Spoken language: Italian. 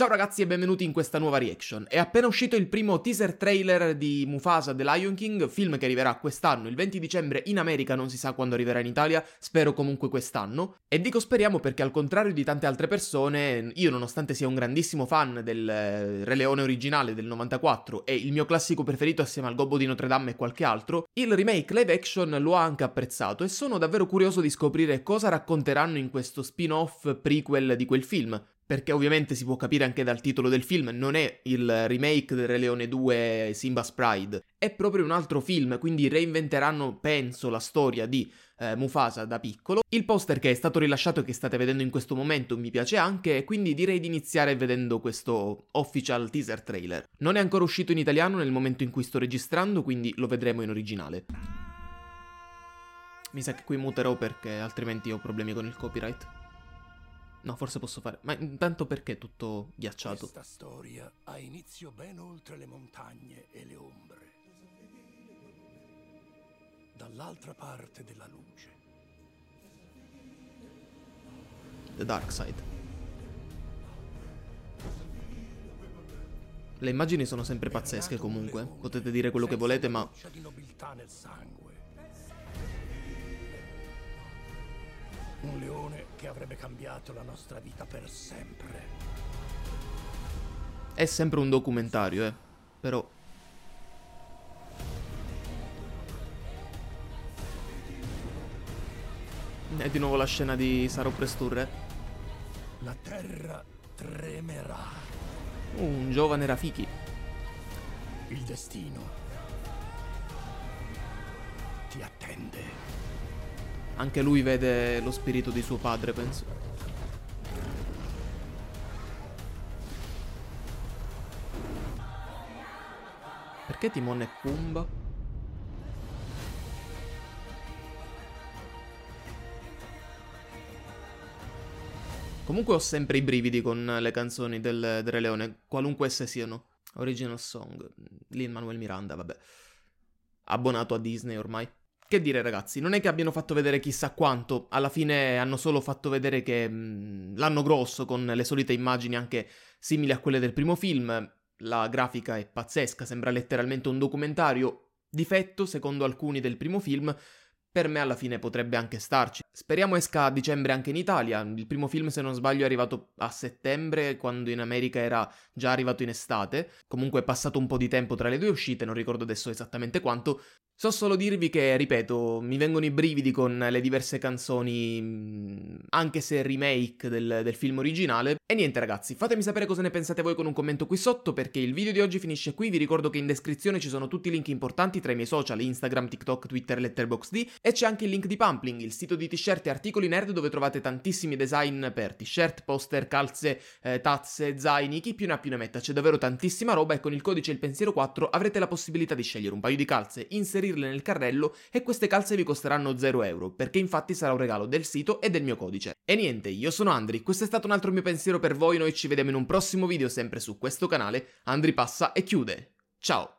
Ciao ragazzi e benvenuti in questa nuova reaction. È appena uscito il primo teaser trailer di Mufasa The Lion King, film che arriverà quest'anno, il 20 dicembre in America, non si sa quando arriverà in Italia, spero comunque quest'anno. E dico speriamo perché al contrario di tante altre persone, io nonostante sia un grandissimo fan del eh, Re Leone originale del 94 e il mio classico preferito assieme al Gobbo di Notre Dame e qualche altro, il remake live action lo ha anche apprezzato e sono davvero curioso di scoprire cosa racconteranno in questo spin-off prequel di quel film perché ovviamente si può capire anche dal titolo del film, non è il remake del Re Leone 2 Simba's Pride, è proprio un altro film, quindi reinventeranno, penso, la storia di eh, Mufasa da piccolo. Il poster che è stato rilasciato e che state vedendo in questo momento mi piace anche, quindi direi di iniziare vedendo questo official teaser trailer. Non è ancora uscito in italiano nel momento in cui sto registrando, quindi lo vedremo in originale. Mi sa che qui muterò perché altrimenti ho problemi con il copyright. No, forse posso fare. Ma intanto perché tutto ghiacciato? Questa storia ha inizio ben oltre le montagne e le ombre. Dall'altra parte della luce. The Dark Side. Le immagini sono sempre pazzesche comunque. Potete dire quello che volete, ma Un leone che avrebbe cambiato la nostra vita per sempre. È sempre un documentario, eh. Però... È di nuovo la scena di Saro Presturre. La terra tremerà. Uh, un giovane Rafiki. Il destino ti attende. Anche lui vede lo spirito di suo padre, penso. Perché Timon e Pumba? Comunque ho sempre i brividi con le canzoni del, del Re Leone, qualunque esse siano. Original Song, Lin Manuel Miranda, vabbè. Abbonato a Disney ormai. Che dire ragazzi, non è che abbiano fatto vedere chissà quanto, alla fine hanno solo fatto vedere che mh, mm, l'hanno grosso con le solite immagini anche simili a quelle del primo film, la grafica è pazzesca, sembra letteralmente un documentario, difetto secondo alcuni del primo film, per me alla fine potrebbe anche starci. Speriamo esca a dicembre anche in Italia. Il primo film, se non sbaglio, è arrivato a settembre, quando in America era già arrivato in estate. Comunque è passato un po' di tempo tra le due uscite, non ricordo adesso esattamente quanto. So solo dirvi che, ripeto, mi vengono i brividi con le diverse canzoni, mm, anche se remake del, del, film originale. E niente ragazzi, fatemi sapere cosa ne pensate voi con un commento qui sotto, perché il video di oggi finisce qui, vi ricordo che in descrizione ci sono tutti i link importanti tra i miei social, Instagram, TikTok, Twitter, Letterboxd, e c'è anche il link di Pumpling, il sito di t-shirt e articoli nerd dove trovate tantissimi design per t-shirt, poster, calze, eh, tazze, zaini, chi più ne ha più ne metta, c'è davvero tantissima roba e con il codice il pensiero 4 avrete la possibilità di scegliere un paio di calze, inserire inserirle nel carrello e queste calze vi costeranno 0 euro, perché infatti sarà un regalo del sito e del mio codice. E niente, io sono Andri, questo è stato un altro mio pensiero per voi, noi ci vediamo in un prossimo video sempre su questo canale, Andri passa e chiude. Ciao!